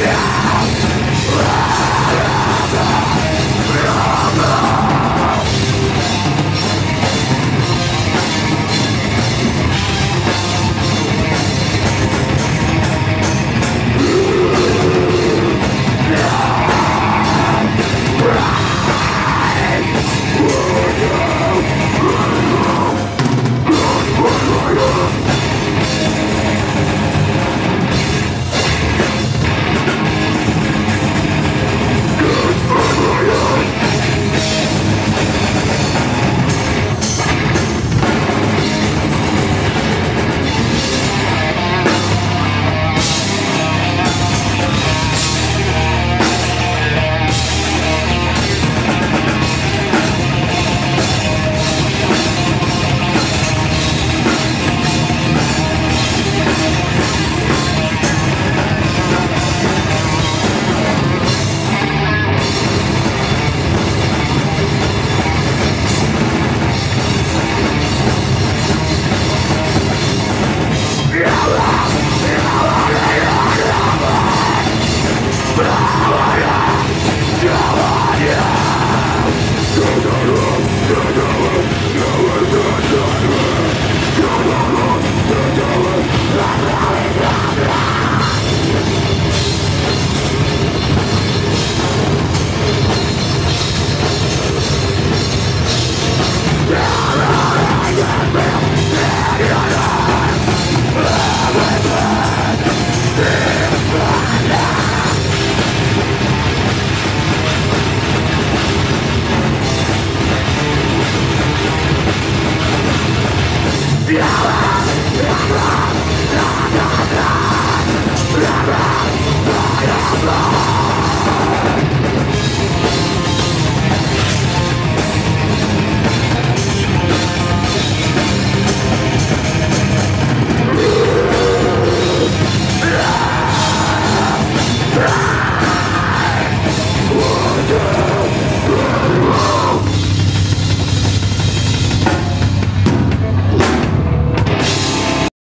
く Yeah. Blah!